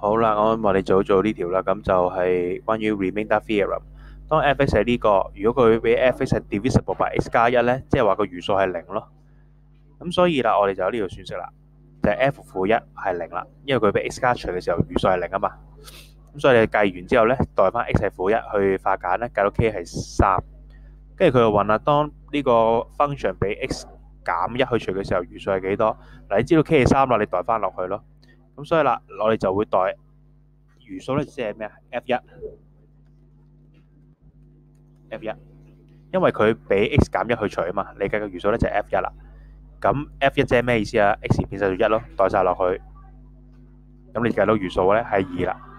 好啦，我我哋做做呢條啦，咁就係關於 remainder theorem。當 f(x) 系呢個，如果佢俾 f(x) 系 divisible by x 加一咧，即係話個餘數係零咯。咁所以啦，我哋就有呢條算式啦，就係 f 負一係零啦，因為佢俾 x 加除嘅時候餘數係零啊嘛。咁所以你計完之後咧，代翻 x 係負一去化簡咧，計到 k 係三，跟住佢就問啦，當呢個 function 俾 x 減一去除嘅時候餘數係幾多？嗱，你知道 k 係三啦，你代翻落去咯。咁所以啦，我哋就會代餘數咧，即係咩啊？f 一，f 一，因為佢俾 x 減一去除啊嘛，你計嘅餘數咧就係 f 一啦。咁 f 一即係咩意思啊？x 變曬做一咯，代晒落去，咁你計到餘數咧係二啦。